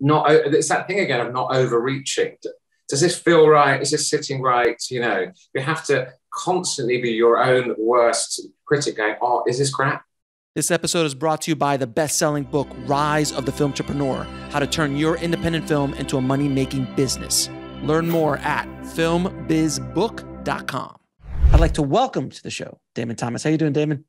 not, it's that thing again of not overreaching. Does this feel right? Is this sitting right? You know, you have to constantly be your own worst critic going, oh, is this crap? This episode is brought to you by the best selling book, Rise of the Filmtrepreneur How to Turn Your Independent Film into a Money Making Business. Learn more at filmbizbook.com. I'd like to welcome to the show Damon Thomas. How you doing, Damon?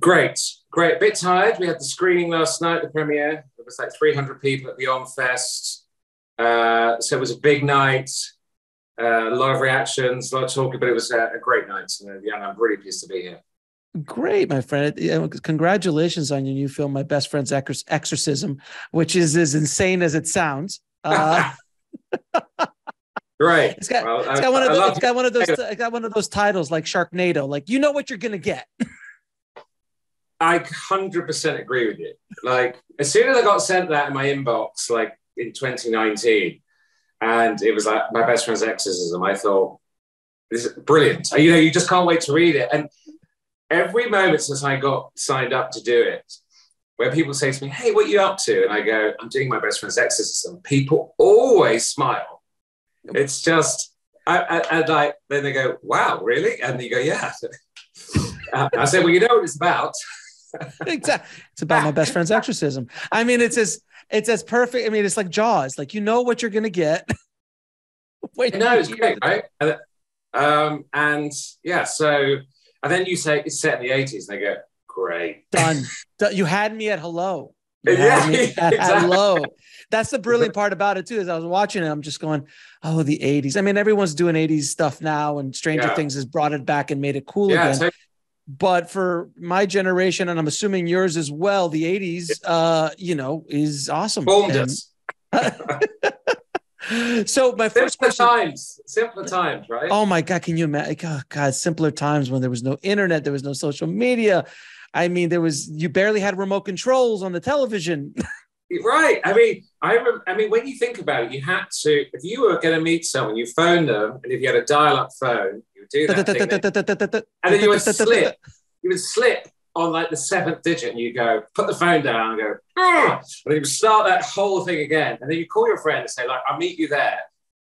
Great, great. Bit tired. We had the screening last night, the premiere. Was like 300 people at Beyond Fest. Uh, so it was a big night. Uh, a lot of reactions, a lot of talking, but it was a, a great night. And yeah, I'm really pleased to be here. Great, my friend. Congratulations on your new film, My Best Friend's Exorcism, which is as insane as it sounds. Uh, Right. It's got, well, it's got I, one of those, it's got one of those it's got one of those titles like Sharknado. Like you know what you're gonna get. I hundred percent agree with you. Like as soon as I got sent that in my inbox, like in 2019, and it was like my best friend's exorcism, I thought this is brilliant. Uh, you know, you just can't wait to read it. And every moment since I got signed up to do it, where people say to me, Hey, what are you up to? And I go, I'm doing my best friend's exorcism. People always smile it's just, I, I, and like, then they go, wow, really? And you go, yeah. Uh, I said, well, you know what it's about. exactly. It's about my best friend's exorcism. I mean, it's as, it's as perfect. I mean, it's like Jaws. Like, you know what you're going to get. Wait, no, it's great, right? Um, and yeah, so, and then you say it's set in the 80s, and they go, great. Done. you had me at hello. You yeah, exactly. hello. That's the brilliant part about it too. Is I was watching it, I'm just going, oh, the 80s. I mean, everyone's doing 80s stuff now, and Stranger yeah. Things has brought it back and made it cool yeah, again. But for my generation, and I'm assuming yours as well, the 80s, uh, you know, is awesome. And, so my first question, times, simpler times, right? Oh my God, can you imagine? Oh God, simpler times when there was no internet, there was no social media. I mean, there was you barely had remote controls on the television. Right. I mean, I rem- I mean, when you think about it, you had to if you were going to meet someone, you phoned them, and if you had a dial-up phone, you would do that, and then you would slip. You would slip on like the seventh digit, and you go put the phone down and go, ah, and then you start that whole thing again, and then you call your friend and say like, "I'll meet you there."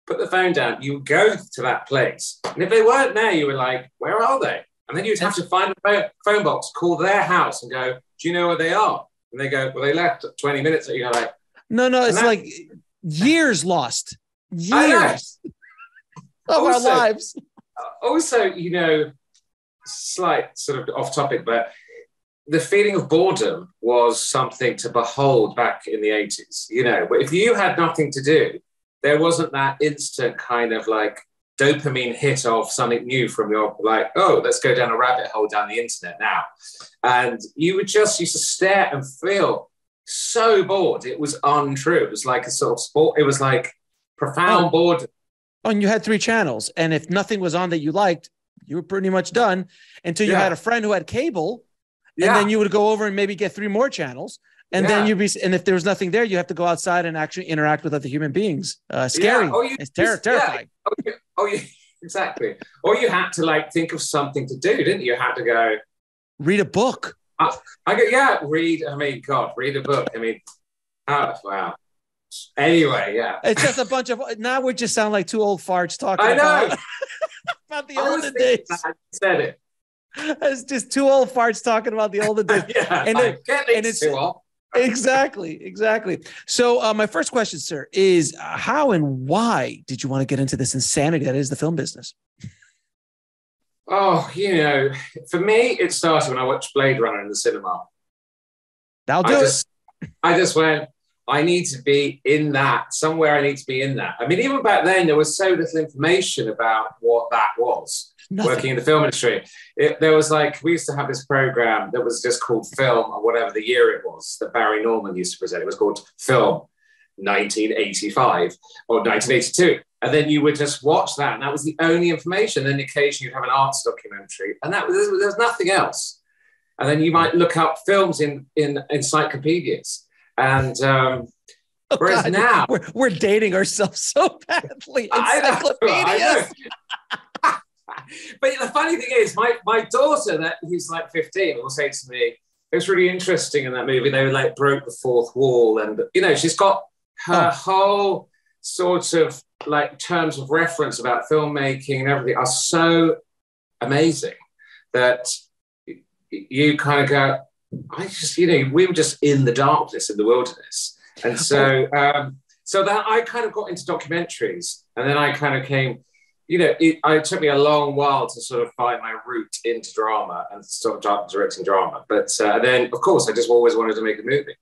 Put the phone down. You go to that place, and if they weren't there, you were like, "Where are they?" And then you'd have to find a phone box, call their house, and go, "Do you know where they are?" And they go, well, they left 20 minutes. You go like, no, no, it's like years lost, years of also, our lives. Uh, also, you know, slight sort of off topic, but the feeling of boredom was something to behold back in the 80s, you know. But if you had nothing to do, there wasn't that instant kind of like dopamine hit of something new from your like oh let's go down a rabbit hole down the internet now. And you would just used to stare and feel so bored. It was untrue. It was like a sort of sport. It was like profound oh. boredom. Oh, and you had three channels. And if nothing was on that you liked you were pretty much done until you yeah. had a friend who had cable and yeah. then you would go over and maybe get three more channels. And yeah. then you'd be and if there was nothing there you have to go outside and actually interact with other human beings. Uh scary. Oh, you, it's ter- terrifying oh, oh exactly. Or you had to like think of something to do didn't you? You had to go read a book. Uh, i go yeah read i mean god read a book. I mean oh wow. Anyway yeah. It's just a bunch of now we just sound like two old farts talking I know. about, about the olden days. I said it. It's just two old farts talking about the olden days. yeah, and, it, and it's exactly, exactly. So, uh, my first question, sir, is uh, how and why did you want to get into this insanity that is the film business? Oh, you know, for me, it started when I watched Blade Runner in the cinema. That'll do I it. Just, I just went, I need to be in that, somewhere I need to be in that. I mean, even back then, there was so little information about what that was. Nothing. working in the film industry. It, there was like, we used to have this program that was just called Film, or whatever the year it was, that Barry Norman used to present. It was called Film 1985 or 1982. And then you would just watch that, and that was the only information. Then occasionally you'd have an arts documentary, and that was there's nothing else. And then you might look up films in in encyclopedias. And um, oh, whereas God, now we're, we're dating ourselves so badly. Encyclopedias. I know, I know. but the funny thing is, my, my daughter, that who's like 15, will say to me, it was really interesting in that movie. They like broke the fourth wall, and you know, she's got her oh. whole sort of like terms of reference about filmmaking and everything are so amazing that you kind of go, I just, you know, we were just in the darkness in the wilderness. And so, um, so that I kind of got into documentaries and then I kind of came, you know, it, it, took me a long while to sort of find my route into drama and start directing drama. But uh, then, of course, I just always wanted to make a movie.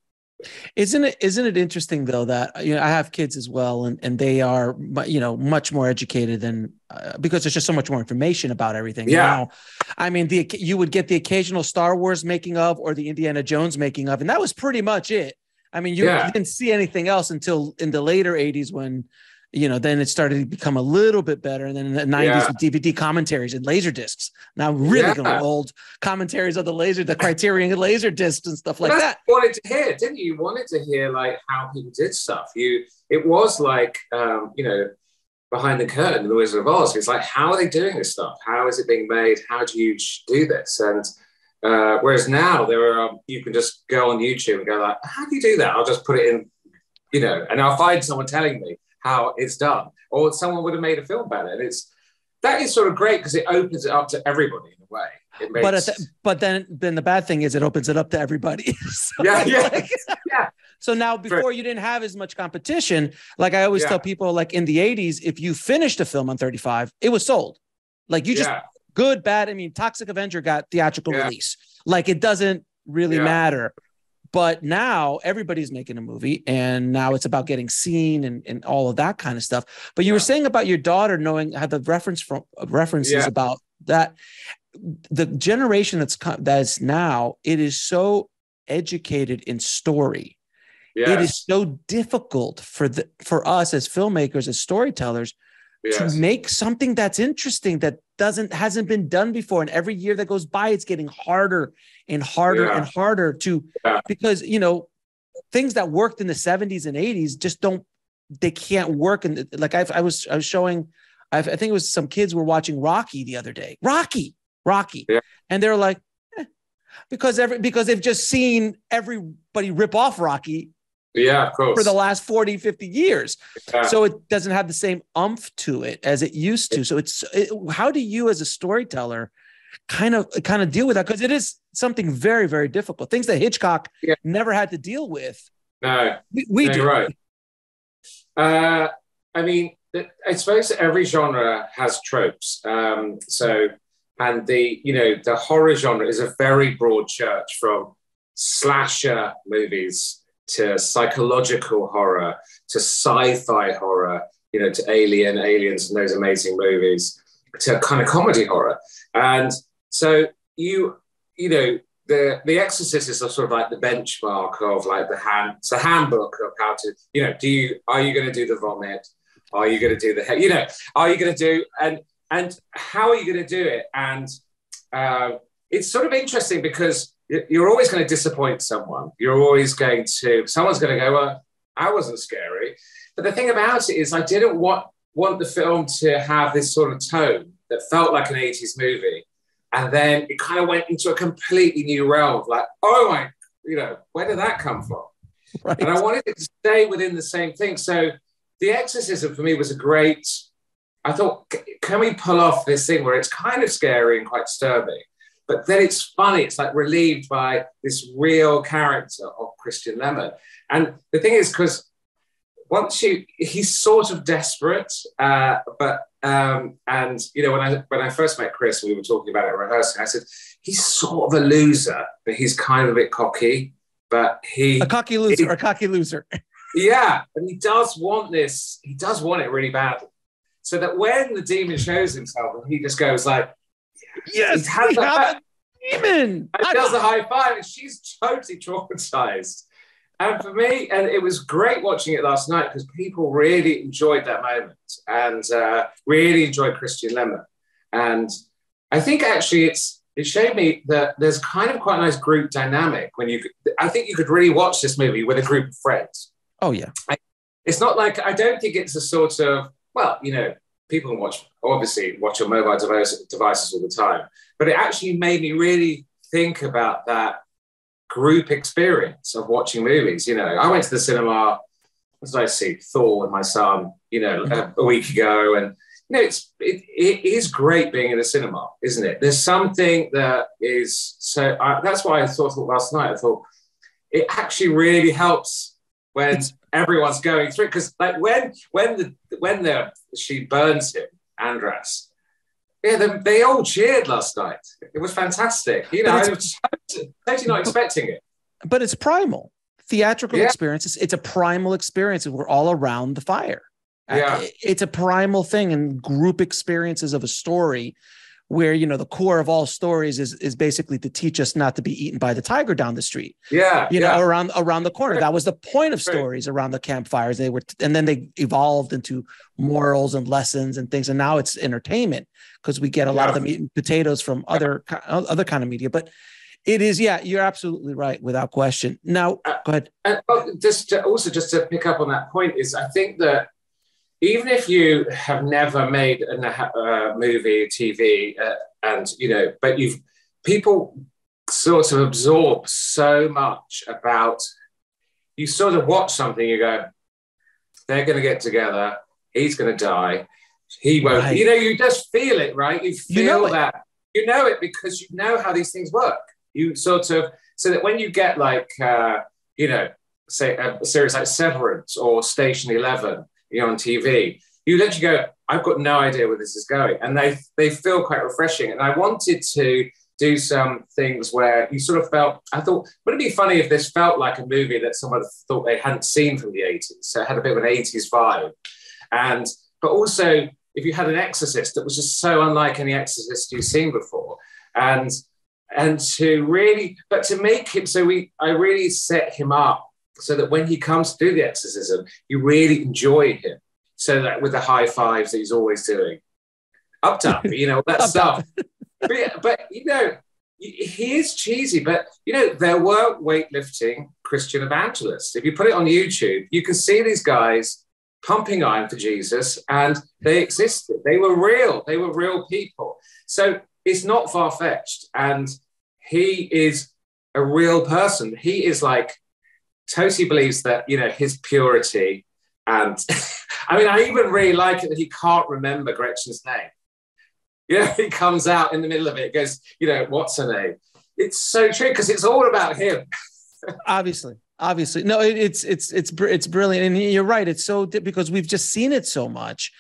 Isn't it isn't it interesting though that you know I have kids as well and and they are you know much more educated than uh, because there's just so much more information about everything yeah. now. I mean the you would get the occasional Star Wars making of or the Indiana Jones making of and that was pretty much it. I mean you, yeah. you didn't see anything else until in the later 80s when you know, then it started to become a little bit better. And then in the 90s yeah. with DVD commentaries and laser discs. Now really yeah. going old commentaries of the laser, the criterion laser discs and stuff like that. You wanted to hear, didn't you? You wanted to hear like how people did stuff. You it was like um, you know, behind the curtain, the Wizard of Oz. It's like, how are they doing this stuff? How is it being made? How do you do this? And uh, whereas now there are um, you can just go on YouTube and go like, how do you do that? I'll just put it in, you know, and I'll find someone telling me how it's done, or someone would have made a film about it. And it's that is sort of great because it opens it up to everybody in a way. Makes... But the, but then then the bad thing is it opens it up to everybody. so yeah, yeah, like, yeah. So now before you didn't have as much competition, like I always yeah. tell people, like in the '80s, if you finished a film on 35, it was sold. Like you just yeah. good, bad. I mean, Toxic Avenger got theatrical yeah. release. Like it doesn't really matter. But now everybody's making a movie and now it's about getting seen and, and all of that kind of stuff. But you were saying about your daughter knowing how the reference from uh, references yeah. about that the generation that's that's now it is so educated in story. Yes. It is so difficult for the for us as filmmakers as storytellers yes. to make something that's interesting that doesn't hasn't been done before and every year that goes by it's getting harder and harder yeah. and harder to yeah. because you know things that worked in the 70s and 80s just don't they can't work and like I've, i was i was showing I've, i think it was some kids were watching rocky the other day rocky rocky yeah. and they're like eh. because every because they've just seen everybody rip off rocky yeah, of course. For the last 40, 50 years. Yeah. So it doesn't have the same umph to it as it used to. So it's it, how do you as a storyteller kind of kind of deal with that? Because it is something very, very difficult. Things that Hitchcock yeah. never had to deal with. No. We, we no, do. right. Uh, I mean, I suppose every genre has tropes. Um, so and the you know the horror genre is a very broad church from slasher movies to psychological horror to sci-fi horror, you know, to Alien, Aliens, and those amazing movies, to kind of comedy horror. And so you, you know, the the Exorcist is sort of like the benchmark of like the hand, it's a handbook of how to, you know, do you are you going to do the vomit? Are you going to do the, you know, are you going to do and and how are you going to do it? And uh, it's sort of interesting because you're always going to disappoint someone. You're always going to, someone's going to go, well, I wasn't scary. But the thing about it is, I didn't want, want the film to have this sort of tone that felt like an 80s movie. And then it kind of went into a completely new realm of like, oh my, you know, where did that come from? Right. And I wanted it to stay within the same thing. So The Exorcism for me was a great, I thought, can we pull off this thing where it's kind of scary and quite disturbing? But then it's funny, it's like relieved by this real character of Christian Lemon. And the thing is, because once you, he's sort of desperate, uh, but um, and you know when I when I first met Chris, we were talking about it rehearsing. I said he's sort of a loser, but he's kind of a bit cocky. But he a cocky loser, he, a cocky loser. yeah, and he does want this. He does want it really badly. So that when the demon shows himself, he just goes like, Yes, we have a demon. And does a high five, and she's totally traumatized. And for me, and it was great watching it last night because people really enjoyed that moment and uh, really enjoyed Christian Lemon. And I think actually it's it showed me that there's kind of quite a nice group dynamic when you. I think you could really watch this movie with a group of friends. Oh yeah. I, it's not like I don't think it's a sort of well, you know, people watch obviously watch your mobile device, devices all the time, but it actually made me really think about that group experience of watching movies. You know, I went to the cinema. What did I see? Thor with my son. You know, a, mm-hmm. a week ago, and you know, it's it, it is great being in a cinema, isn't it? There's something that is so. I, that's why I thought last night. I thought it actually really helps when mm-hmm. everyone's going through because like when when the when the she burns him, Andras. Yeah, they, they all cheered last night. It was fantastic. You know, I was totally not expecting it. But it's primal theatrical yeah. experience. It's, it's a primal experience. We're all around the fire. Yeah. It's a primal thing and group experiences of a story where you know the core of all stories is is basically to teach us not to be eaten by the tiger down the street. Yeah, you yeah. know, around around the corner. That was the point of stories right. around the campfires. They were, and then they evolved into morals and lessons and things. And now it's entertainment because we get a yeah. lot of them eating potatoes from other other kind of media. But it is, yeah, you're absolutely right, without question. Now, uh, go ahead. And just to, also just to pick up on that point is, I think that even if you have never made a uh, movie, TV, uh, and you know, but you've people sort of absorb so much about you sort of watch something, you go, they're going to get together, he's going to die, he won't. Right. You know, you just feel it, right? You feel you know that you know it because you know how these things work. You sort of so that when you get like uh, you know, say a series like Severance or Station Eleven you on TV, you literally go, I've got no idea where this is going. And they, they feel quite refreshing. And I wanted to do some things where you sort of felt, I thought, wouldn't it be funny if this felt like a movie that someone thought they hadn't seen from the 80s? So it had a bit of an 80s vibe. And, but also, if you had an exorcist that was just so unlike any exorcist you've seen before. And, and to really, but to make him, so we, I really set him up so that when he comes to do the exorcism, you really enjoy him. So that with the high fives that he's always doing, up top, you know, that stuff. but, but, you know, he is cheesy, but you know, there were weightlifting Christian evangelists. If you put it on YouTube, you can see these guys pumping iron for Jesus and they existed. They were real, they were real people. So it's not far fetched. And he is a real person. He is like totally believes that you know his purity and I mean I even really like it that he can't remember Gretchen's name. Yeah, he comes out in the middle of it, goes, you know, what's her name? It's so true because it's all about him. obviously, obviously, no, it, it's it's it's it's brilliant, and you're right. It's so because we've just seen it so much,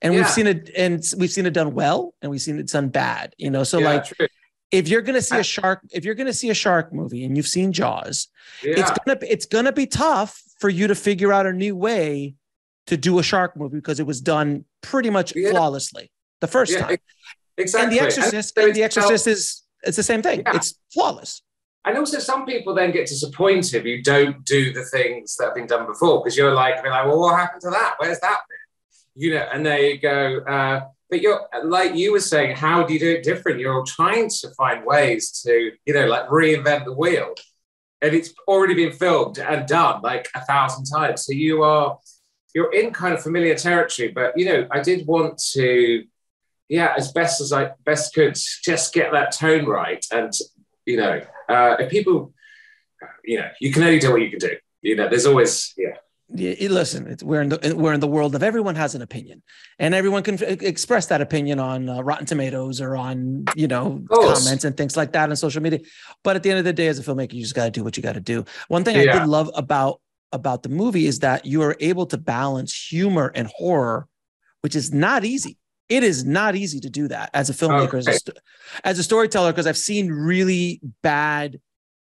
and yeah. we've seen it, and we've seen it done well, and we've seen it done bad. You know, so yeah, like. True if you're gonna see a shark, if you're gonna see a shark movie and you've seen Jaws, yeah. it's gonna it's gonna be tough for you to figure out a new way to do a shark movie because it was done pretty much yeah. flawlessly the first yeah, time. Exactly. And the Exorcist, and, the Exorcist is it's the same thing. It's flawless. And also, some people then get disappointed if you don't do the things that have been done before because you're like, like, well, what happened to that? Where's that been? You know, and they go, uh, but you're like you were saying, how do you do it different? You're all trying to find ways to, you know, like reinvent the wheel. And it's already been filmed and done like a thousand times. So you are you're in kind of familiar territory. But you know, I did want to, yeah, as best as I best could, just get that tone right. And you know, uh, if people, you know, you can only do what you can do. You know, there's always, yeah listen we're in the we're in the world of everyone has an opinion and everyone can f- express that opinion on uh, rotten tomatoes or on you know comments and things like that on social media but at the end of the day as a filmmaker you just got to do what you got to do one thing yeah. i did love about about the movie is that you are able to balance humor and horror which is not easy it is not easy to do that as a filmmaker okay. as, a, as a storyteller because i've seen really bad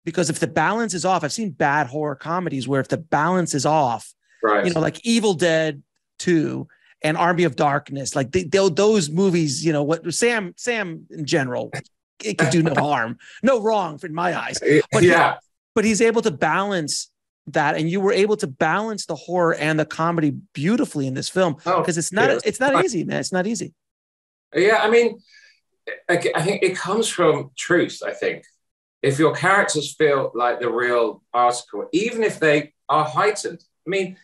because if the balance is off, I've seen bad horror comedies where if the balance is off, right. you know, like Evil Dead 2 and Army of Darkness, like they, those movies, you know, what Sam, Sam in general, it could do no harm, no wrong in my eyes. Eh, but yeah, he, but he's able to balance that, and you were able to balance the horror and the comedy beautifully in this film because oh, it's not, it's not easy, man. It's not easy. Yeah, I mean, I think it comes from truth. I think if your characters feel like the real article, even if they are heightened. I mean,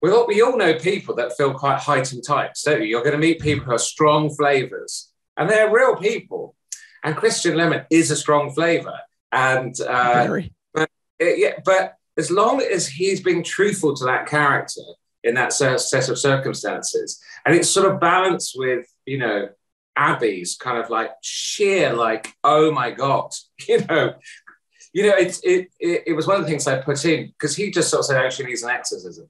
we all, we all know people that feel quite heightened types, don't you? You're going to meet people who are strong flavors, and they're real people. And Christian Lemon is a strong flavor. And uh, but it, yeah, but as long as he's being truthful to that character in that set of circumstances, and it's sort of balanced with, you know, Abby's kind of like sheer, like, oh my God, you know, you know, it, it, it, it was one of the things I put in because he just sort of said, actually, needs an exorcism.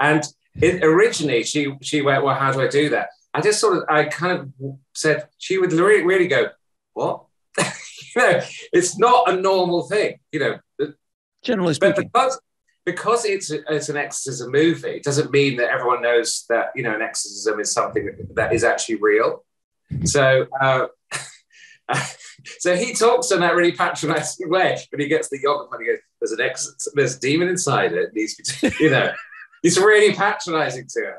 And it, originally she, she went, well, how do I do that? I just sort of, I kind of said, she would really, really go, what? you know, it's not a normal thing, you know. Generally speaking. But because, because it's, it's an exorcism movie, it doesn't mean that everyone knows that, you know, an exorcism is something that is actually real. So, uh, so he talks in that really patronizing way when he gets the yogurt and he goes, there's an ex there's a demon inside it, it needs to be, you know, he's really patronizing to her.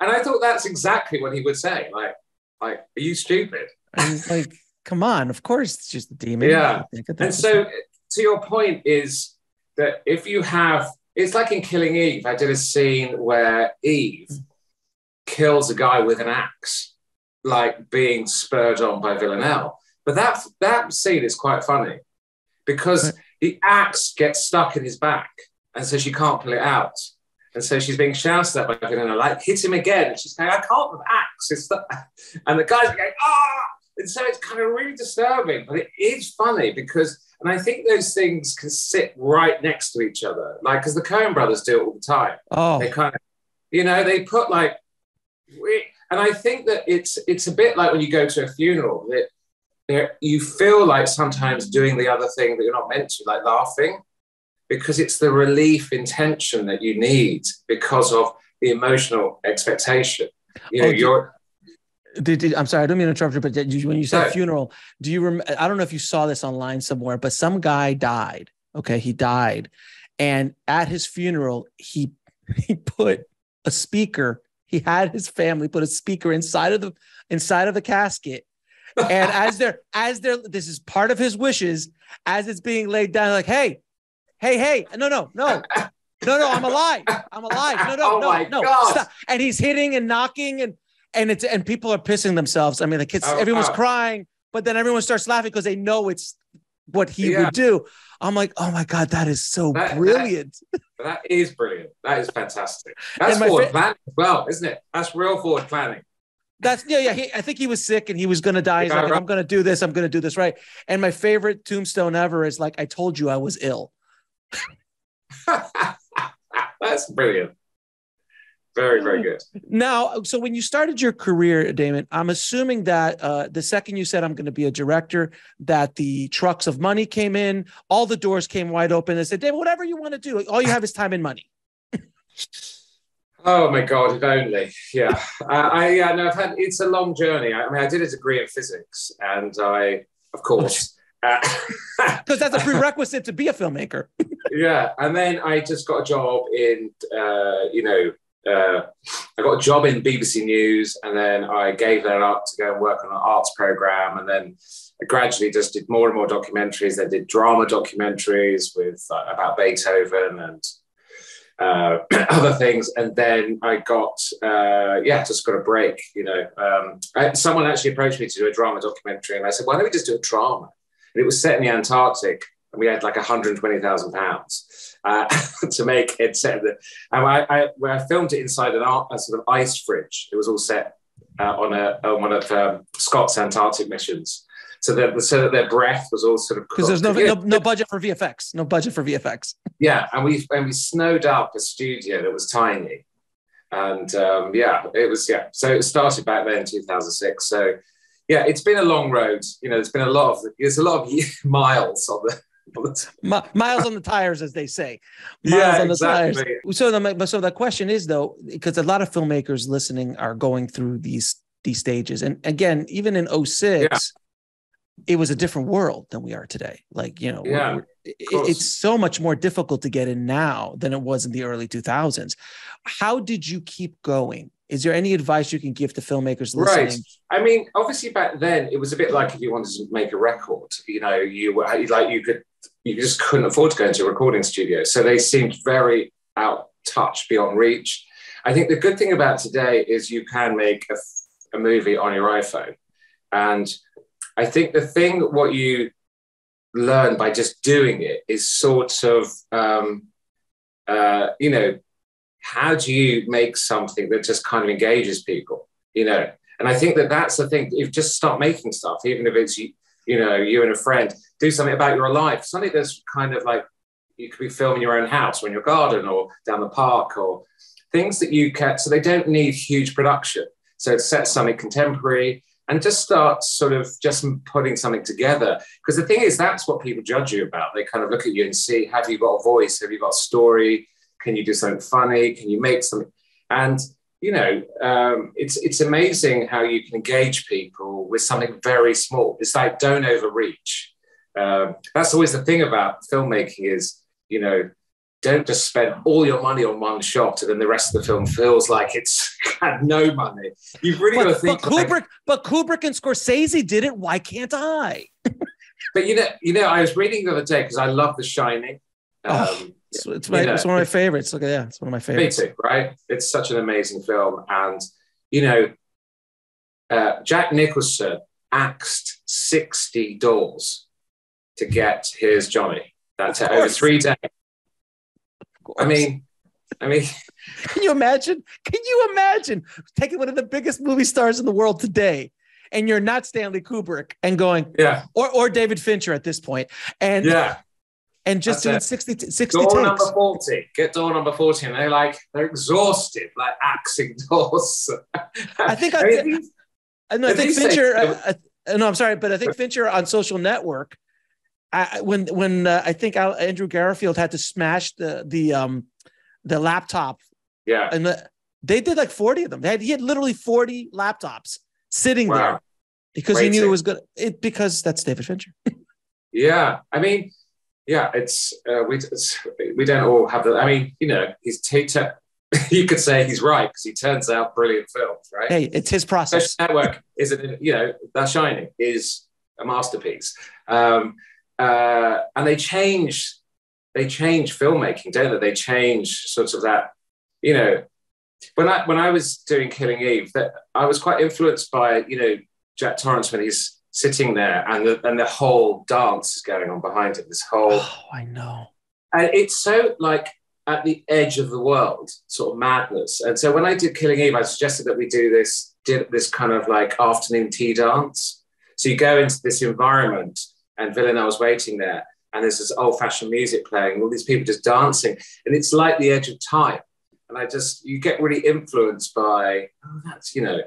And I thought that's exactly what he would say. Like, like, are you stupid? And like, come on, of course it's just a demon. Yeah. And so to your point is that if you have it's like in Killing Eve, I did a scene where Eve kills a guy with an axe, like being spurred on by Villanelle. But that that scene is quite funny because the axe gets stuck in his back, and so she can't pull it out. And so she's being shouted at by Villanelle, like, hit him again. And she's going, I can't with axe. It's and the guy's going, ah! And so it's kind of really disturbing, but it is funny because, and I think those things can sit right next to each other. Like, because the Coen brothers do it all the time. Oh. They kind of, you know, they put like, and I think that it's it's a bit like when you go to a funeral. That you feel like sometimes doing the other thing that you're not meant to, like laughing, because it's the relief intention that you need because of the emotional expectation. You oh, know, oh, you're. Did, did, I'm sorry, I don't mean to interrupt you, but you, when you said no. funeral, do you remember? I don't know if you saw this online somewhere, but some guy died. Okay, he died, and at his funeral, he he put a speaker. He had his family put a speaker inside of the inside of the casket and as they're as they're this is part of his wishes as it's being laid down like hey hey hey no no no no no i'm alive i'm alive no no oh no no stop and he's hitting and knocking and and it's and people are pissing themselves i mean the kids oh, everyone's oh. crying but then everyone starts laughing because they know it's what he yeah. would do i'm like oh my god that is so that, brilliant that, that is brilliant that is fantastic that's forward fa- planning as well isn't it that's real forward planning that's yeah, yeah. He, I think he was sick and he was gonna die. He's like, I'm gonna do this. I'm gonna do this right. And my favorite tombstone ever is like, I told you I was ill. That's brilliant. Very, very good. Now, so when you started your career, Damon, I'm assuming that uh, the second you said I'm going to be a director, that the trucks of money came in, all the doors came wide open. They said, David, whatever you want to do, all you have is time and money. Oh my God, if only. Yeah. uh, I, yeah, no, I've had, it's a long journey. I, I, mean, I did a degree in physics and I, of course, because uh, that's a prerequisite to be a filmmaker. yeah. And then I just got a job in, uh, you know, uh, I got a job in BBC News and then I gave that up to go and work on an arts program. And then I gradually just did more and more documentaries. I did drama documentaries with uh, about Beethoven and uh, other things. And then I got, uh, yeah, just got a break, you know. Um, I, someone actually approached me to do a drama documentary, and I said, why don't we just do a drama? And it was set in the Antarctic, and we had like 120,000 pounds uh, to make it set. The, and I, I, where I filmed it inside an art, a sort of ice fridge. It was all set uh, on, a, on one of um, Scott's Antarctic missions so that so that their breath was all sort of because there's no, no, no budget for VFX, no budget for VFX. Yeah, and we and we snowed up a studio that was tiny, and um, yeah, it was yeah. So it started back then, in 2006. So yeah, it's been a long road. You know, there's been a lot of there's a lot of miles on the miles on the tires, as they say. Miles yeah, on the exactly. tires. So the so the question is though, because a lot of filmmakers listening are going through these these stages, and again, even in 06, yeah it was a different world than we are today. Like, you know, yeah, it, it's so much more difficult to get in now than it was in the early 2000s. How did you keep going? Is there any advice you can give to filmmakers listening? Right. I mean, obviously back then it was a bit like if you wanted to make a record, you know, you were like you could you just couldn't afford to go into a recording studio. So they seemed very out touch, beyond reach. I think the good thing about today is you can make a, a movie on your iPhone. And I think the thing what you learn by just doing it is sort of, um, uh, you know, how do you make something that just kind of engages people, you know? And I think that that's the thing. You just start making stuff, even if it's you, you know, you and a friend, do something about your life, something that's kind of like you could be filming your own house or in your garden or down the park or things that you can. So they don't need huge production. So set something contemporary and just start sort of just putting something together. Because the thing is, that's what people judge you about. They kind of look at you and see, have you got a voice? Have you got a story? Can you do something funny? Can you make something? And you know, um, it's it's amazing how you can engage people with something very small. It's like don't overreach. Um, that's always the thing about filmmaking is, you know, don't just spend all your money on one shot and then the rest of the film feels like it's had no money. You've really but, got to think. But Kubrick, like, but Kubrick and Scorsese did it. Why can't I? but you know, you know, I was reading the other day because I love The Shining. Oh, um, it's, it's, my, know, it's, one of my favorites. Look at yeah, it's one of my favorites. Me too, right? It's such an amazing film, and you know, uh, Jack Nicholson axed sixty doors to get his Johnny. That's over three days. I mean, I mean, can you imagine? Can you imagine taking one of the biggest movie stars in the world today, and you're not Stanley Kubrick, and going, yeah, or or David Fincher at this point, and yeah, and just That's doing it. 60, 60 door takes. number 40 get door number 40 and they're like they're exhausted like axing doors i think i, I, mean, I, no, I think fincher no i'm sorry but i think fincher on social network I, when when uh, I think Andrew Garfield had to smash the the um the laptop. Yeah. And the, they did like 40 of them. They had, he had literally 40 laptops sitting wow. there because Waiting. he knew it was good. It because that's David Fincher. yeah. I mean, yeah, it's uh, we it's, we don't all have that. I mean, you know, he's t- you could say he's right because he turns out brilliant films, right? Hey, it's his process. Social Network is it? You know, that Shining is a masterpiece. Um, uh, and they change they change filmmaking, don't they? They change sort of that, you know. When I when I was doing Killing Eve, that I was quite influenced by you know Jack Torrance when he's sitting there and the and the whole dance is going on behind it. This whole oh, I know, and it's so like at the edge of the world, sort of madness. And so when I did Killing Eve, I suggested that we do this did this kind of like afternoon tea dance. So you go into this environment and Villanelle was waiting there, and there's this old-fashioned music playing, all these people just dancing, and it's like the edge of time. And I just you get really influenced by oh, that's you know.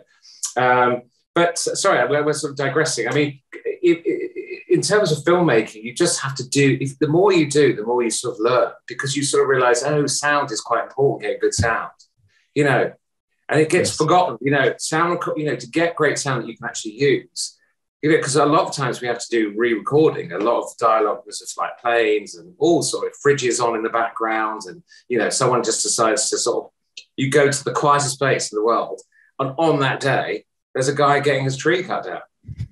Um, but sorry, we're, we're, sort of digressing. I mean, it, it, in terms of filmmaking, you just have to do. If the more you do, the more you sort of learn because you sort of realize, oh, sound is quite important. Get good sound, you know, and it gets yes. forgotten. You know, sound. You know, to get great sound that you can actually use, you know, because a lot of times we have to do re-recording. A lot of dialogue was just like planes and all sort of fridges on in the background, and you know, someone just decides to sort of you go to the quietest place in the world, and on that day, there's a guy getting his tree cut down,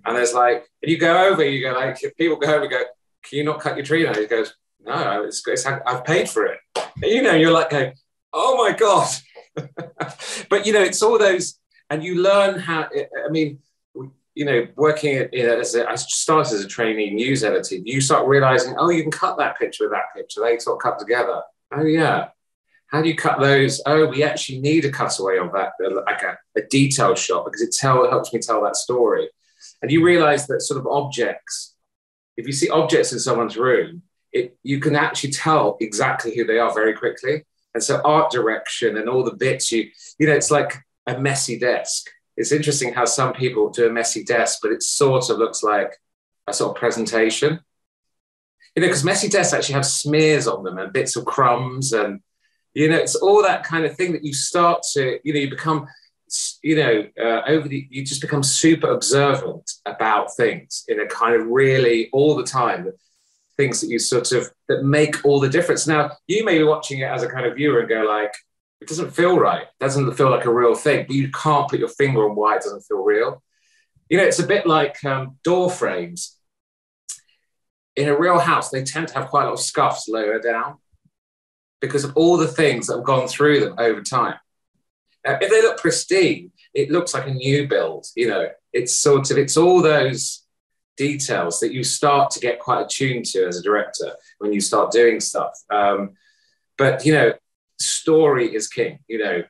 and there's like, and you go over, you go like, if people go over and go, can you not cut your tree down? He goes, no, it's, it's I've paid for it. And, you know, you're like going, oh my god, but you know, it's all those, and you learn how. I mean you know, working at, you know, as a, I started as a trainee news editor, you start realizing, oh, you can cut that picture with that picture. They sort of cut together. Oh, yeah. How do you cut those? Oh, we actually need a cutaway of that, uh, like a, a detailed shot, because it tell helps me tell that story. And you realize that sort of objects, if you see objects in someone's room, it, you can actually tell exactly who they are very quickly. And so art direction and all the bits you, you know, it's like a messy desk it's interesting how some people do a messy desk, but it sort of looks like a sort of presentation. You know, because messy desks actually have smears on them and bits of crumbs, and you know, it's all that kind of thing that you start to, you know, you become, you know, uh, over the, you just become super observant about things in a kind of really all the time. Things that you sort of that make all the difference. Now, you may be watching it as a kind of viewer and go like, it doesn't feel right. It doesn't feel like a real thing. But you can't put your finger on why it doesn't feel real. You know, it's a bit like um, door frames. In a real house, they tend to have quite a lot of scuffs lower down because of all the things that have gone through them over time. Now, if they look pristine, it looks like a new build. You know, it's sort of it's all those details that you start to get quite attuned to as a director when you start doing stuff. Um, but you know, story is king. You know,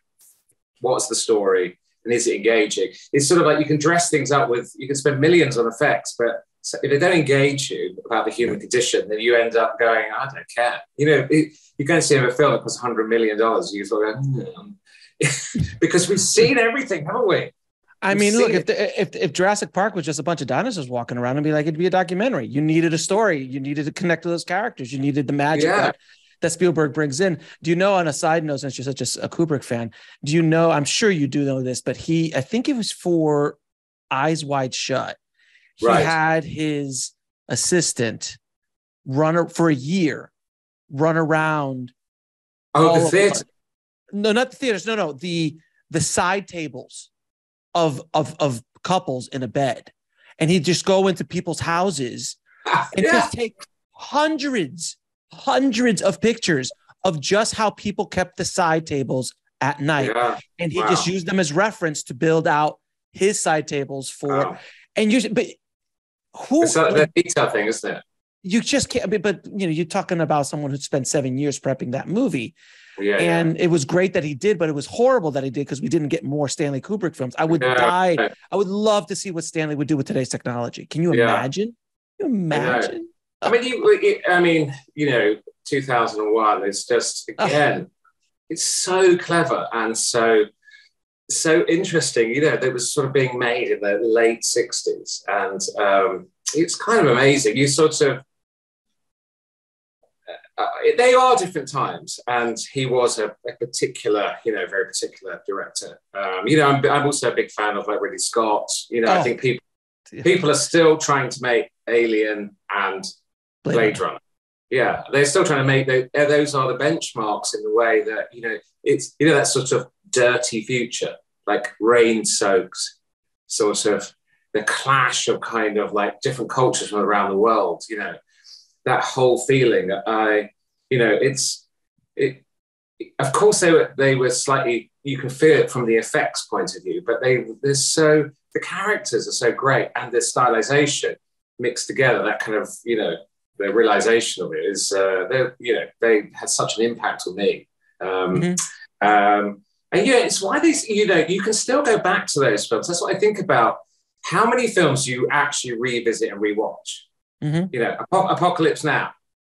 what's the story and is it engaging? It's sort of like you can dress things up with, you can spend millions on effects, but if they don't engage you about the human condition, then you end up going, I don't care. You know, it, you're going to see a film that costs $100 million. You sort of go, hmm. because we've seen everything, haven't we? I mean, look, if, the, if if Jurassic Park was just a bunch of dinosaurs walking around and be like, it'd be a documentary. You needed a story. You needed to connect to those characters. You needed the magic yeah. that, that, Spielberg brings in. Do you know, on a side note, since you're such a, a, Kubrick fan, do you know? I'm sure you do know this, but he, I think it was for Eyes Wide Shut. He right. had his assistant run for a year, run around. Oh, the theater. No, not the theaters. No, no, the the side tables of of of couples in a bed, and he'd just go into people's houses ah, and yeah. just take hundreds, hundreds of pictures of just how people kept the side tables at night, yeah. and he wow. just used them as reference to build out his side tables for. Wow. And you, but who? It's the detail thing, isn't it? You just can't. But you know, you're talking about someone who spent seven years prepping that movie. Yeah, and yeah. it was great that he did, but it was horrible that he did because we didn't get more Stanley Kubrick films. I would yeah, die. Right. I would love to see what Stanley would do with today's technology. Can you imagine? Can you imagine? I, I mean, you, I mean, you know, 2001 is just again, it's so clever and so so interesting. You know, that was sort of being made in the late 60s, and um, it's kind of amazing. You sort of uh, they are different times, and he was a, a, particular, you know, very particular director. Um, you know, I'm, I'm, also a big fan of like Ridley Scott. You know, oh. I think people people are still trying to make Alien and Blade, Blade Runner. Yeah, they're still trying to make those are the benchmarks in the way that you know it's you know that sort of dirty future, like rain soaked, sort of the clash of kind of like different cultures from around the world. You know, that whole feeling. I, you know, it's it. Of course, they were they were slightly. You can feel it from the effects point of view, but they they're so the characters are so great and the stylization mixed together. That kind of you know the realization of it is uh, they you know they had such an impact on me. Um, mm-hmm. um, and yeah, it's why these you know you can still go back to those films. That's what I think about. How many films you actually revisit and rewatch? Mm-hmm. You know, Apocalypse Now,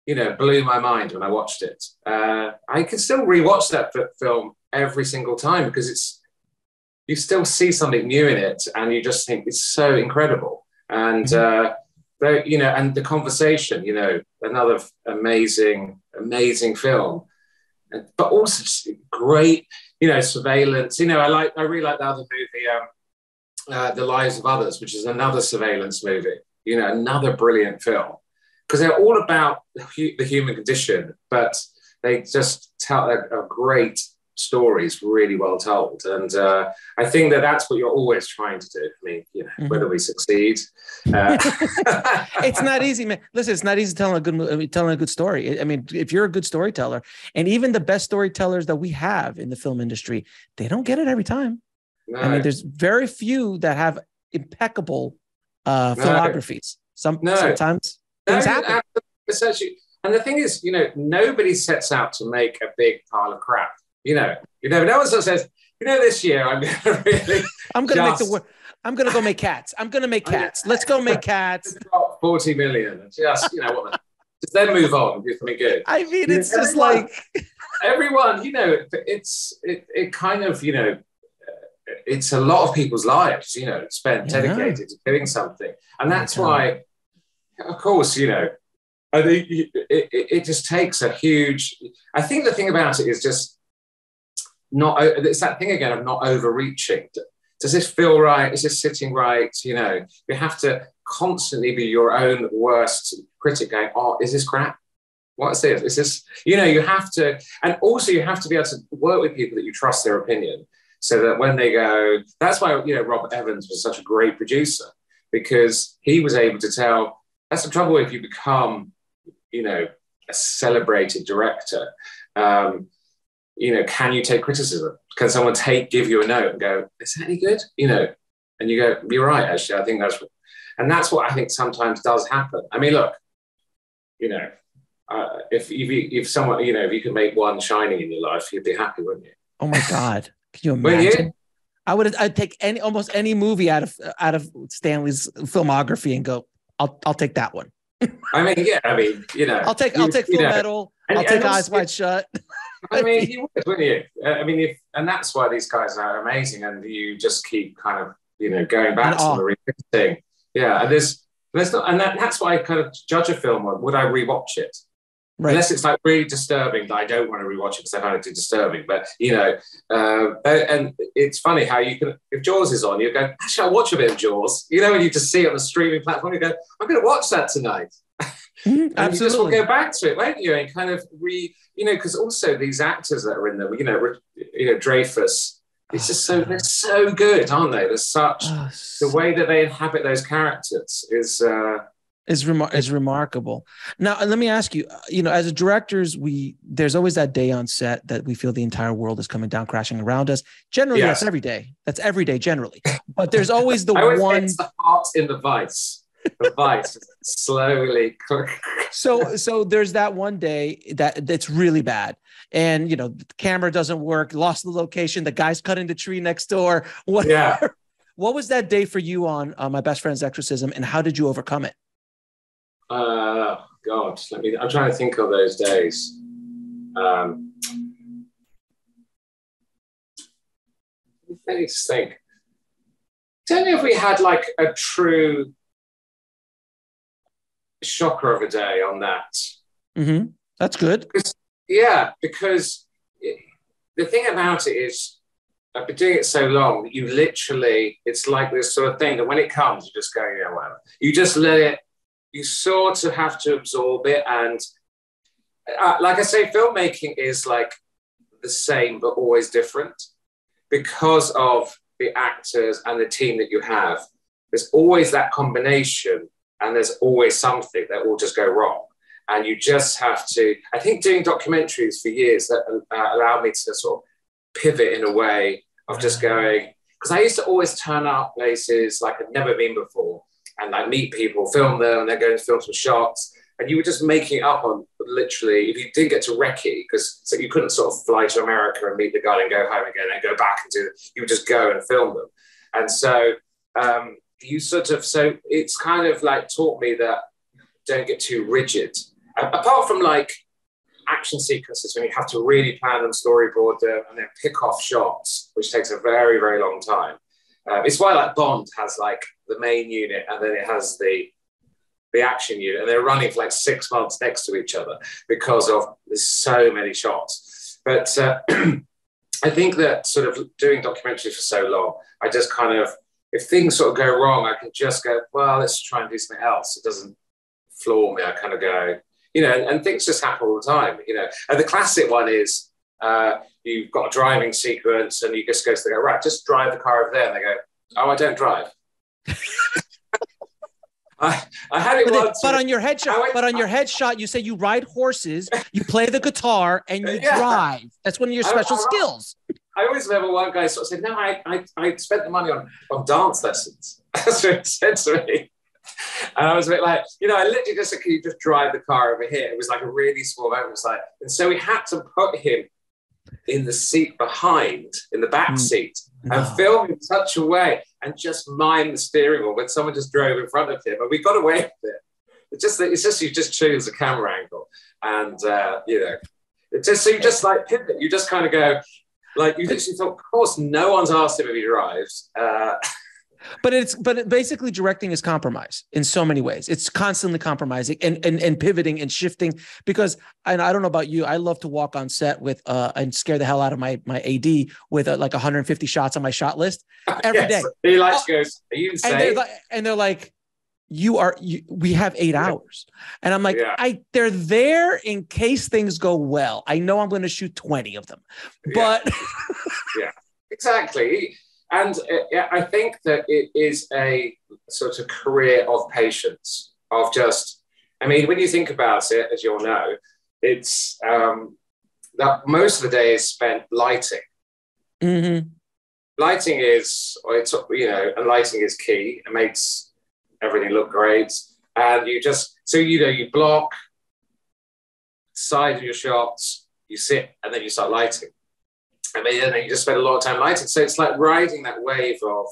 you know, blew my mind when I watched it. Uh, I can still rewatch that film every single time because it's you still see something new in it, and you just think it's so incredible. And mm-hmm. uh, you know, and the conversation, you know, another amazing, amazing film, but also great, you know, surveillance. You know, I like, I really like the other movie, um, uh, The Lives of Others, which is another surveillance movie you know, another brilliant film because they're all about the human condition, but they just tell a, a great stories really well told. And uh, I think that that's what you're always trying to do. I mean, you know, mm-hmm. whether we succeed, uh... it's not easy, man. Listen, it's not easy telling a good telling a good story. I mean, if you're a good storyteller, and even the best storytellers that we have in the film industry, they don't get it every time. No. I mean, there's very few that have impeccable uh, no. filmographies. Some no. sometimes things happen. Essentially, and the thing is, you know, nobody sets out to make a big pile of crap. You know, you know, no one says, you know, this year I'm going to really. I'm going to make the. I'm going to go make cats. I'm going to make cats. Let's go make cats. Forty million. Just you know what. just then move on. Do something good. I mean, it's just like everyone. You know, it's it. It kind of you know it's a lot of people's lives, you know, spent yeah. dedicated to doing something. And that's why, of course, you know, I think it, it, it, just takes a huge. I think the thing about it is just not. It's that thing again of not overreaching. Does this feel right? Is this sitting right? You know, you have to constantly be your own worst critic. Going, oh, is this crap? What's this? Is this? You know, you have to, and also you have to be able to work with people that you trust their opinion so that when they go, that's why you know Robert Evans was such a great producer because he was able to tell. That's the trouble if you become, you know, a celebrated director. Um, you know, can you take criticism? Can someone take give you a note and go, "Is that any good?" You know, and you go, "You're right, actually. I think that's." And that's what I think sometimes does happen. I mean, look, you know, uh, if, if, you, if someone, you know, if you could make one shining in your life, you'd be happy, wouldn't you? Oh my God. Can you imagine? You? I would I'd take any almost any movie out of out of Stanley's filmography and go, I'll I'll take that one. I mean, yeah, I mean, you know, I'll take I'll take Full know, Metal. And, I'll take Eyes Wide Shut. I mean, you would, wouldn't you? Uh, I mean, if and that's why these guys are amazing, and you just keep kind of you know going back and to the revisiting. Yeah, and there's there's not, and that, that's why I kind of judge a film on would I rewatch it? Right. Unless it's like really disturbing that I don't want to rewatch it because I find it too disturbing. But you know, uh, and it's funny how you can, if Jaws is on, you go, actually, I'll watch a bit of Jaws. You know, when you just see it on the streaming platform, you go, I'm going to watch that tonight. Mm, and you just will go back to it, won't you? And kind of re, you know, because also these actors that are in there, you know, you know, Dreyfuss. it's just so they're so good, aren't they? There's such oh, the way that they inhabit those characters is. uh is remar- is remarkable. Now, let me ask you. Uh, you know, as directors, we there's always that day on set that we feel the entire world is coming down crashing around us. Generally, yes. that's every day. That's every day, generally. But there's always the one. It's the heart in the vice. The vice slowly. so, so there's that one day that that's really bad, and you know, the camera doesn't work. Lost the location. The guy's cutting the tree next door. Whatever. Yeah. What was that day for you on uh, my best friend's exorcism, and how did you overcome it? Uh, God, let me. I'm trying to think of those days. Um, let me think. Tell me if we had like a true shocker of a day on that. Mm-hmm. That's good. Because, yeah, because it, the thing about it is, I've been doing it so long that you literally, it's like this sort of thing that when it comes, you just go, yeah, whatever. You just let it you sort of have to absorb it. And uh, like I say, filmmaking is like the same, but always different because of the actors and the team that you have. There's always that combination, and there's always something that will just go wrong. And you just have to, I think doing documentaries for years that uh, allowed me to sort of pivot in a way of just going, because I used to always turn up places like I'd never been before and like meet people, film them, and then go and film some shots. And you were just making it up on literally, if you didn't get to recce, because so you couldn't sort of fly to America and meet the guy and go home again and go back and do, you would just go and film them. And so um, you sort of, so it's kind of like taught me that don't get too rigid. Apart from like action sequences when you have to really plan them, storyboard them, and then pick off shots, which takes a very, very long time. Um, it's why like Bond has like the main unit and then it has the the action unit, and they're running for like six months next to each other because of there's so many shots. But uh, I think that sort of doing documentaries for so long, I just kind of if things sort of go wrong, I can just go, well, let's try and do something else. It doesn't floor me. I kind of go, you know, and, and things just happen all the time, you know. And the classic one is uh, you've got a driving sequence and you just go to the go, right, just drive the car over there. And they go, oh, I don't drive. I, I had it but, once. But on your headshot, went, but on your headshot, you say you ride horses, you play the guitar, and you yeah. drive. That's one of your special skills. I always remember one guy sort of said, "No, I, I, I spent the money on, on dance lessons." That's what he said to me. And I was a bit like, you know, I literally just said, "Can you just drive the car over here?" It was like a really small moment. It was like, and so we had to put him in the seat behind, in the back mm. seat, no. and film in such a way and just mind the steering wheel when someone just drove in front of him. And we got away with it. It's just it's just you just choose a camera angle, and uh, you know, it just so you just like pivot. You just kind of go, like you literally thought, of course, no one's asked him if he drives. Uh, but it's but basically directing is compromise in so many ways it's constantly compromising and, and and pivoting and shifting because and i don't know about you i love to walk on set with uh and scare the hell out of my my ad with uh, like 150 shots on my shot list every yes. day. he likes oh, goes are you insane? and they're like, and they're like you are you, we have eight yeah. hours and i'm like yeah. i they're there in case things go well i know i'm going to shoot 20 of them but yeah, yeah. exactly and uh, I think that it is a sort of career of patience, of just, I mean, when you think about it, as you'll know, it's um, that most of the day is spent lighting. Mm-hmm. Lighting is, it's, you know, and lighting is key. It makes everything looked great. And you just, so, you know, you block side of your shots, you sit, and then you start lighting. And then you just spend a lot of time lighting. So it's like riding that wave of,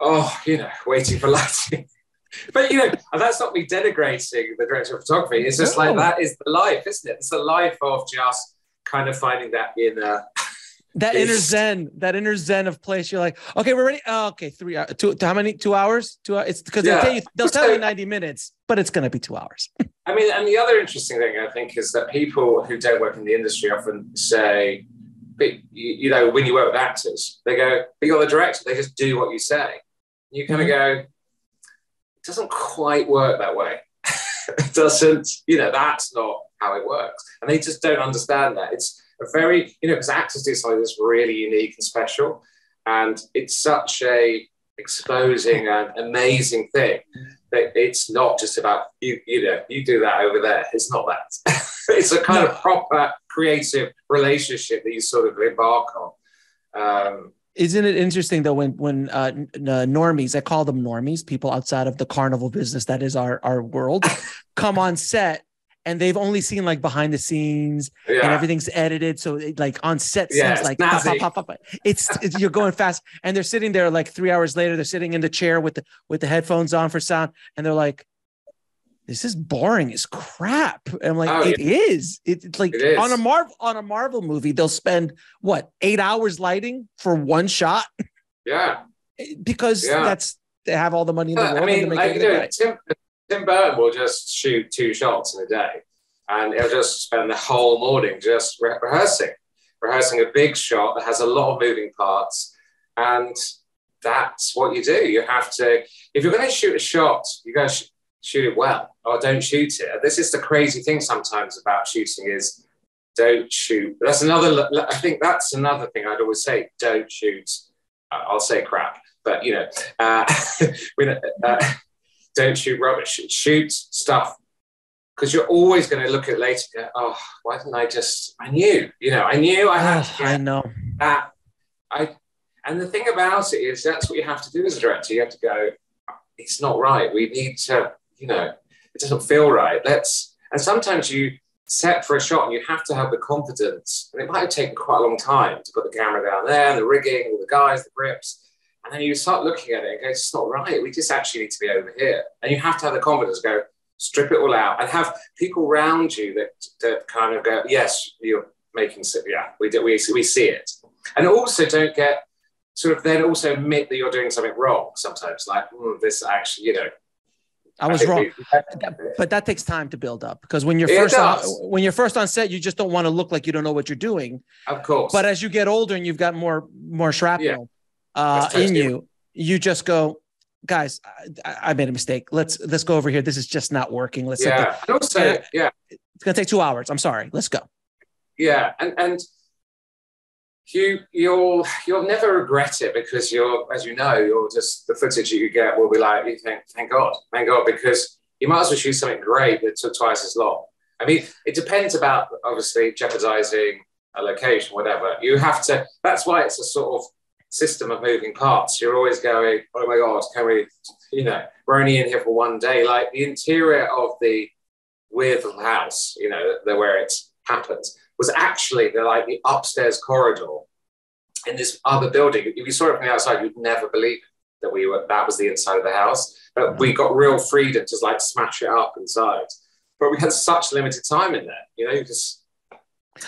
oh, you know, waiting for lighting. but you know, that's not me denigrating the director of photography. It's just no. like that is the life, isn't it? It's the life of just kind of finding that inner that inner zen, that inner zen of place. You're like, okay, we're ready. Oh, okay, three, uh, two, how many? Two hours? Two. It's because yeah. they'll tell you, they'll tell you 90 minutes, but it's going to be two hours. I mean, and the other interesting thing I think is that people who don't work in the industry often say, you know, when you work with actors, they go, but you're the director. They just do what you say. You kind of mm-hmm. go, it doesn't quite work that way. it doesn't, you know, that's not how it works. And they just don't understand that. It's a very, you know, because actors do something that's really unique and special. And it's such a exposing and amazing thing that it's not just about you, you know, you do that over there. It's not that. it's a kind no. of proper creative relationship that you sort of embark on. Um, isn't it interesting though when when uh, uh, normies i call them normies people outside of the carnival business that is our our world come on set and they've only seen like behind the scenes yeah. and everything's edited. So it, like on set yeah, scenes, like pop, pop, pop, it's, it's, you're going fast and they're sitting there like three hours later, they're sitting in the chair with the, with the headphones on for sound. And they're like, this is boring as crap. And I'm like, oh, it yeah. is. It, it's like it on a Marvel, on a Marvel movie, they'll spend what, eight hours lighting for one shot. Yeah. Eh, because that's, they have all the money in the world. I mean, like, know, Tim, Tim Burton will just shoot two shots in a day and he'll just spend the whole morning just re- rehearsing, rehearsing a big shot that has a lot of moving parts. And that's what you do. You have to, if you're going to shoot a shot, you're going to sh- shoot it well or don't shoot it. This is the crazy thing sometimes about shooting is don't shoot. That's another, I think that's another thing I'd always say, don't shoot. I'll say crap, but you know, uh, uh, don't shoot rubbish. Shoot stuff because you're always going to look at later. Go, oh, why didn't I just? I knew, you know, I knew I had. Ah, to I know that. I and the thing about it is that's what you have to do as a director. You have to go. It's not right. We need to, you know, it doesn't feel right. Let's. And sometimes you set for a shot and you have to have the confidence. And it might have taken quite a long time to put the camera down there the rigging, all the guys, the grips. And then you start looking at it and go, it's not right. We just actually need to be over here. And you have to have the confidence to go, strip it all out and have people around you that, that kind of go, yes, you're making, yeah, we, do, we, we see it. And also don't get sort of then also admit that you're doing something wrong sometimes, like mm, this actually, you know, I was wrong, but that takes time to build up because when you're first on, when you're first on set, you just don't want to look like you don't know what you're doing. Of course. But as you get older and you've got more more shrapnel, uh, in you, you just go, guys, I, I, made a mistake. Let's let's go over here. This is just not working. Let's yeah. Don't say yeah. It's gonna take two hours. I'm sorry. Let's go. Yeah, and and you you'll you'll never regret it because you're as you know you're just the footage you get will be like you think thank God thank God because you might as well shoot something great that took twice as long. I mean, it depends about obviously jeopardizing a location, whatever. You have to. That's why it's a sort of system of moving parts. You're always going, oh my God, can we, you know, we're only in here for one day. Like the interior of the weird little house, you know, the, where it happens, was actually the like the upstairs corridor in this other building. If you saw it from the outside, you'd never believe that we were that was the inside of the house. But we mm. got real freedom to like smash it up inside. But we had such limited time in there, you know,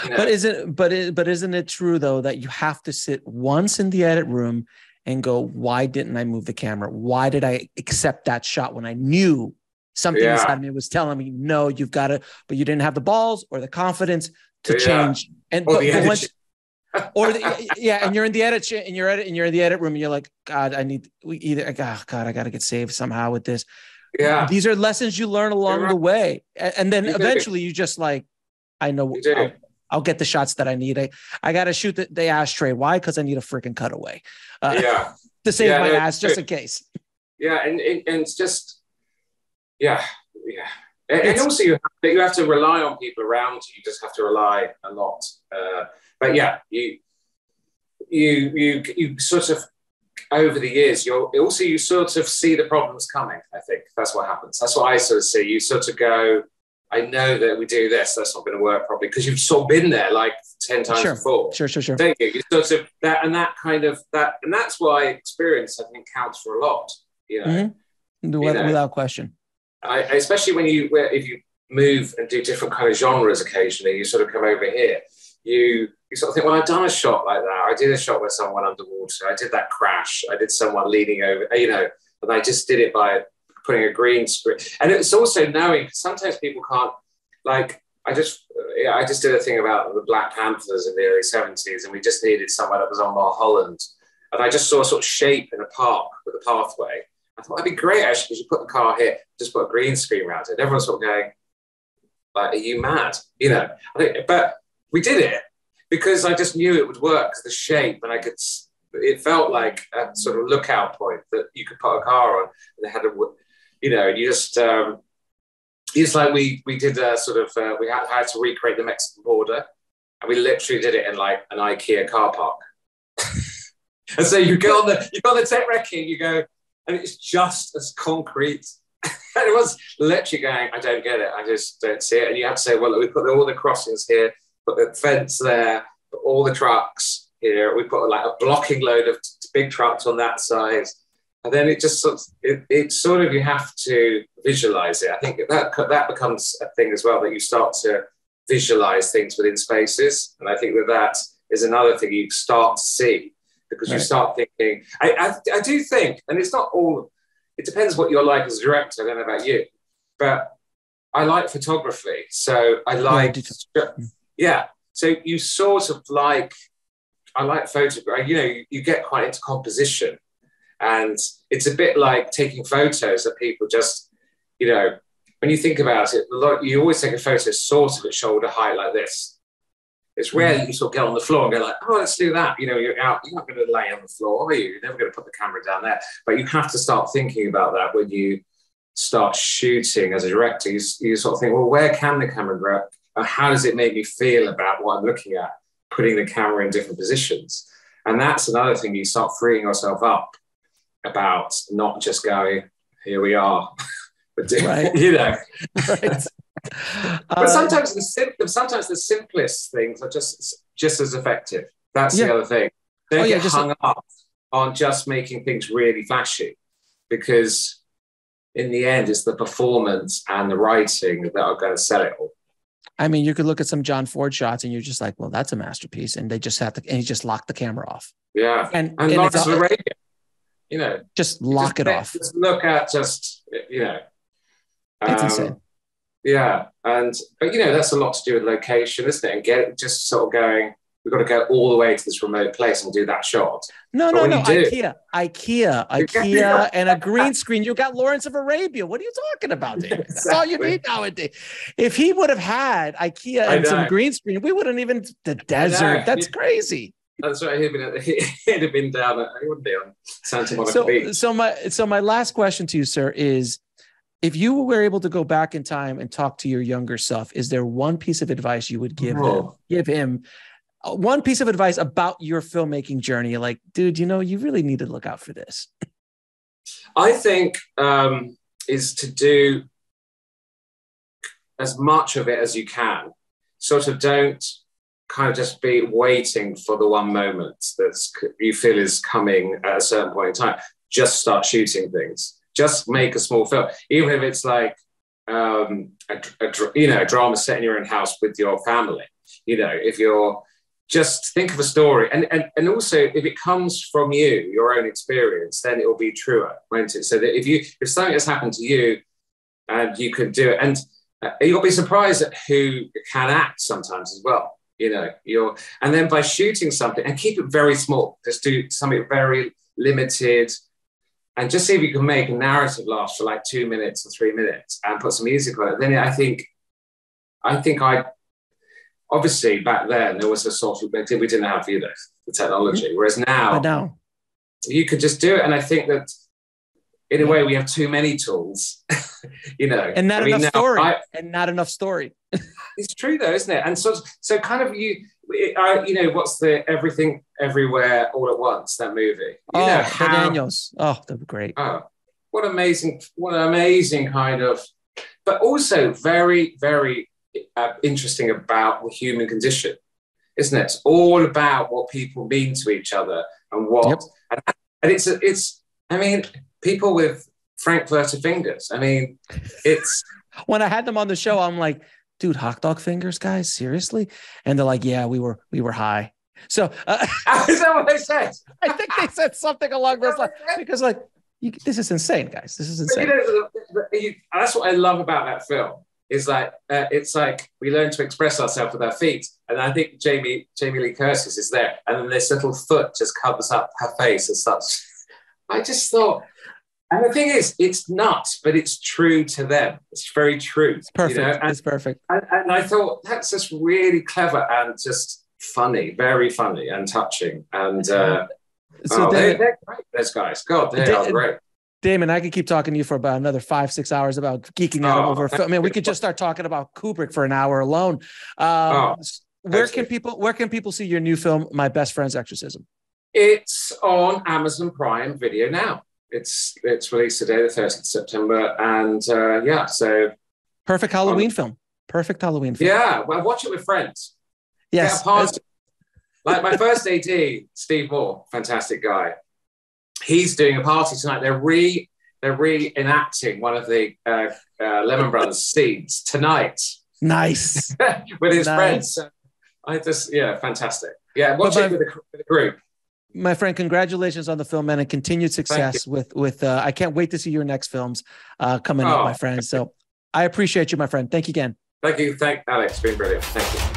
but isn't but it, but isn't it true though that you have to sit once in the edit room and go, why didn't I move the camera? Why did I accept that shot when I knew something yeah. inside me was telling me, no, you've got to, but you didn't have the balls or the confidence to yeah. change. And or, but, once, or the, yeah, and you're in the edit and you're edit and you're in the edit room and you're like, God, I need we either oh God, I got to get saved somehow with this. Yeah, these are lessons you learn along right. the way, and then you eventually you just like, I know I'll get the shots that I need. I, I got to shoot the, the, ashtray. Why? Because I need a freaking cutaway. Uh, yeah. to save yeah, my ass, just in case. Yeah, and, and, and it's just, yeah, yeah. And, and also, you have, to, you have to rely on people around you. You just have to rely a lot. Uh, but yeah, you, you, you, you sort of over the years, you're also you sort of see the problems coming. I think that's what happens. That's what I sort of see. You sort of go, I know that we do this, that's not going to work probably because you've sort of been there like ten times sure. before. Sure, sure, sure. Don't you? you sort of that and that kind of that, and that's why experience I think counts for a lot. You know, mm-hmm. without, you know, without question. I, especially when you if you move and do different kind of genres occasionally, you sort of come over here. You you sort of think, well, I've done a shot like that. I did a shot with someone underwater. I did that crash. I did someone leaning over, you know, and I just did it by putting a green screen. And it's also knowing sometimes people can't, like, I just, I just did a thing about the Black Panthers in the early 70s, and we just needed somewhere that was on Mulholland. And I just saw a sort of shape in a park with a pathway. I thought that'd be great actually, because you put the car here, just put a green screen around it. And everyone's sort of going, like, are you mad? You know, I think, but we did it because I just knew it would work, the shape, and I could. It felt like a sort of lookout point that you could put a car on, and it had a, you know, and you just. Um, it's like we we did a sort of uh, we had, had to recreate the Mexican border, and we literally did it in like an IKEA car park. and so you go on the you go on the tech recce, you go, and it's just as concrete. and it was literally going, I don't get it, I just don't see it. And you have to say, well, we put all the crossings here, put the fence there, put all the trucks here. We put like a blocking load of big trucks on that side. And then it just sort of, it, it sort of, you have to visualize it. I think that, that becomes a thing as well, that you start to visualize things within spaces. And I think that that is another thing you start to see because right. you start thinking, I, I, I do think, and it's not all, it depends what you're like as a director. I don't know about you, but I like photography. So I like, yeah. So you sort of like, I like photograph, you know, you, you get quite into composition. And it's a bit like taking photos that people just, you know, when you think about it, you always take a photo sort of at shoulder height like this. It's rare mm. that you sort of get on the floor and go like, oh, let's do that. You know, you're out, you're not going to lay on the floor, are you? You're never going to put the camera down there. But you have to start thinking about that when you start shooting as a director. You, you sort of think, well, where can the camera go? And how does it make me feel about what I'm looking at, putting the camera in different positions. And that's another thing you start freeing yourself up about not just going, here we are, but doing, right. you know. right. but sometimes the sim- sometimes the simplest things are just just as effective. That's yeah. the other thing. Don't oh, yeah, get hung a- up on just making things really flashy, because in the end, it's the performance and the writing that are going to sell it all. I mean, you could look at some John Ford shots and you're just like, well, that's a masterpiece. And they just have to, and he just locked the camera off. Yeah. And, and, and Lawrence you know, just lock just, it off. Just look at just, you know, um, it's insane. Yeah. And, but you know, that's a lot to do with location, isn't it? And get just sort of going, we've got to go all the way to this remote place and do that shot. No, but no, no. Do, IKEA, IKEA, IKEA, and a green screen. You got Lawrence of Arabia. What are you talking about, David? Exactly. That's all you need nowadays. If he would have had IKEA and some green screen, we wouldn't even the desert. That's crazy. That's right. He'd, been, he'd have been down. At, he wouldn't be on Santa Monica so, Beach. So my so my last question to you, sir, is if you were able to go back in time and talk to your younger self, is there one piece of advice you would give oh. him, give him uh, one piece of advice about your filmmaking journey like dude you know you really need to look out for this i think um, is to do as much of it as you can sort of don't kind of just be waiting for the one moment that you feel is coming at a certain point in time. Just start shooting things. Just make a small film. Even if it's like um, a, a, you know a drama set in your own house with your family you know if you're just think of a story. And, and and also if it comes from you your own experience then it will be truer won't it? So that if you if something has happened to you and you can do it. And uh, you'll be surprised at who can act sometimes as well you know you're and then by shooting something and keep it very small just do something very limited and just see if you can make a narrative last for like two minutes or three minutes and put some music on it then i think i think i obviously back then there was a sort of we didn't have you know the technology, mm-hmm. whereas now, now you could just do it. And I think that in a way, we have too many tools, you know, and not I enough story, I, and not enough story. it's true, though, isn't it? And so, so kind of you, I, you know, what's the everything, everywhere, all at once? That movie. You oh, know, how, Daniels. Oh, that be great. Oh, what amazing! What an amazing kind of, but also very, very uh, interesting about the human condition, isn't it? It's all about what people mean to each other and what, yep. and, and it's it's. I mean, people with Frankfurter fingers. I mean, it's when I had them on the show, I'm like, dude, hot dog fingers, guys, seriously? And they're like, yeah, we were we were high. So uh, is that what they said? I think they said something along those lines because like you, this is insane, guys. This is insane. You know, that's what I love about that film. Is like uh, it's like we learn to express ourselves with our feet, and I think Jamie Jamie Lee Curtis is there, and then this little foot just covers up her face and such. I just thought and the thing is, it's nuts, but it's true to them. It's very true. It's perfect. You know? and, it's perfect. And, and, I thought that's just really clever and just funny, very funny and touching. And uh, so oh, they, are great. Those guys, God, they are great. Damon, I could keep talking to you for about another five, six hours about geeking out oh, over. I mean, we could just start talking about Kubrick for an hour alone. Um, oh, where can people Where can people see your new film, My Best Friend's Exorcism? It's on Amazon Prime Video now it's it's released today, the 30th September, and uh, yeah, so perfect Halloween um, film. Perfect Halloween film. Yeah, well, watch it with friends. Yes, like my first AD, Steve Moore, fantastic guy. He's doing a party tonight. They're re they're reenacting one of the uh, uh, Lehman Brothers scenes tonight. Nice with his nice. friends. I just yeah, fantastic. Yeah, watch it with a group my friend, congratulations on the film, man, and continued success with with. Uh, I can't wait to see your next films uh, coming oh, up, my friend. So I appreciate you, my friend. Thank you again. Thank you. Thank Alex. Been brilliant. Thank you.